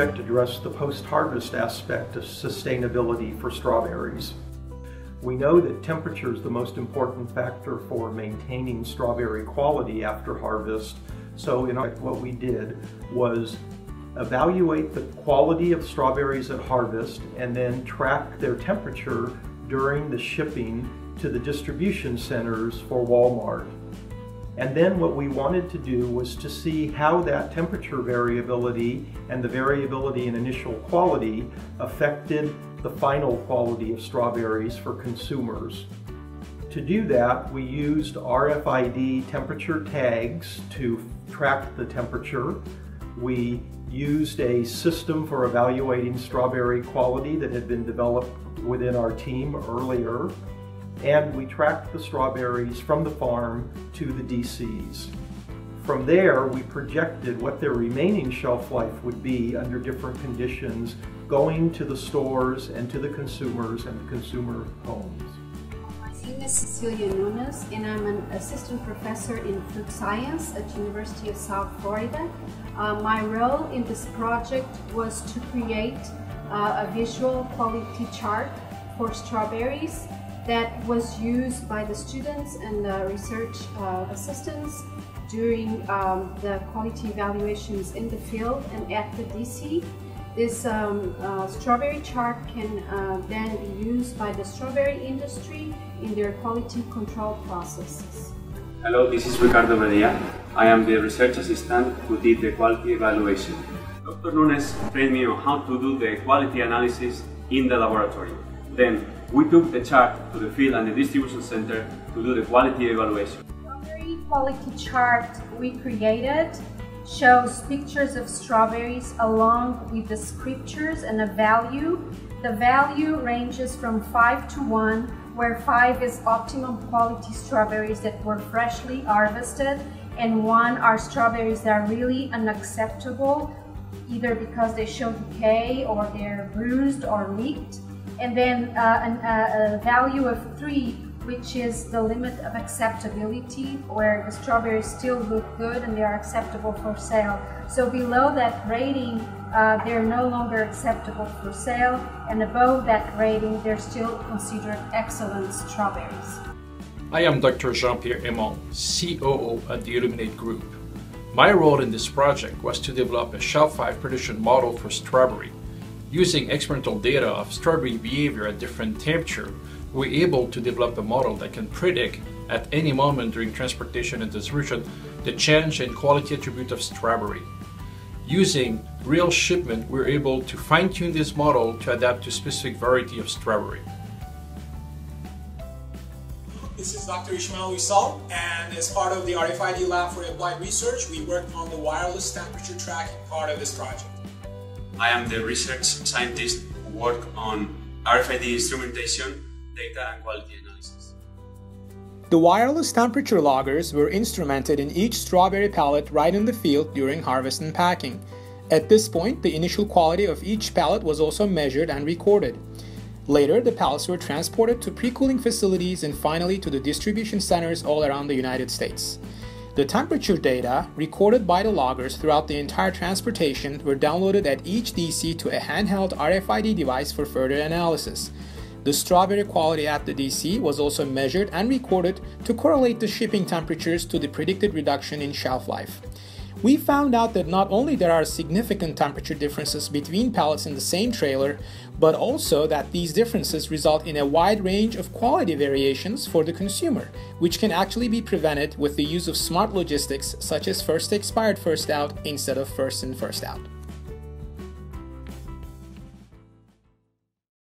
address the post-harvest aspect of sustainability for strawberries. We know that temperature is the most important factor for maintaining strawberry quality after harvest. So in what we did was evaluate the quality of strawberries at harvest and then track their temperature during the shipping to the distribution centers for Walmart. And then what we wanted to do was to see how that temperature variability and the variability in initial quality affected the final quality of strawberries for consumers. To do that, we used RFID temperature tags to track the temperature. We used a system for evaluating strawberry quality that had been developed within our team earlier and we tracked the strawberries from the farm to the DCs. From there, we projected what their remaining shelf life would be under different conditions going to the stores and to the consumers and the consumer homes. My name is Cecilia Nunes and I'm an assistant professor in food science at University of South Florida. Uh, my role in this project was to create uh, a visual quality chart for strawberries that was used by the students and the research uh, assistants during um, the quality evaluations in the field and at the DC. This um, uh, strawberry chart can uh, then be used by the strawberry industry in their quality control processes. Hello, this is Ricardo Medea. I am the research assistant who did the quality evaluation. Dr. Nunes trained me on how to do the quality analysis in the laboratory. Then we took the chart to the field and the distribution center to do the quality evaluation. Strawberry quality chart we created shows pictures of strawberries along with the scriptures and a value. The value ranges from 5 to 1, where 5 is optimum quality strawberries that were freshly harvested, and 1 are strawberries that are really unacceptable, either because they show decay or they're bruised or leaked and then uh, an, uh, a value of 3 which is the limit of acceptability where the strawberries still look good and they are acceptable for sale. So below that rating, uh, they're no longer acceptable for sale and above that rating, they're still considered excellent strawberries. I am Dr. Jean-Pierre Emond, COO at the Illuminate Group. My role in this project was to develop a shelf life prediction model for strawberry Using experimental data of strawberry behavior at different temperature, we're able to develop a model that can predict at any moment during transportation and distribution the change in quality attribute of strawberry. Using real shipment, we're able to fine-tune this model to adapt to specific variety of strawberry. This is Dr. Ismail Uysal, and as part of the RFID Lab for Applied Research, we worked on the wireless temperature tracking part of this project. I am the research scientist who work on RFID instrumentation, data and quality analysis. The wireless temperature loggers were instrumented in each strawberry pallet right in the field during harvest and packing. At this point, the initial quality of each pallet was also measured and recorded. Later, the pallets were transported to pre-cooling facilities and finally to the distribution centers all around the United States. The temperature data recorded by the loggers throughout the entire transportation were downloaded at each DC to a handheld RFID device for further analysis. The strawberry quality at the DC was also measured and recorded to correlate the shipping temperatures to the predicted reduction in shelf life we found out that not only there are significant temperature differences between pallets in the same trailer, but also that these differences result in a wide range of quality variations for the consumer, which can actually be prevented with the use of smart logistics such as first expired first out instead of first in first out.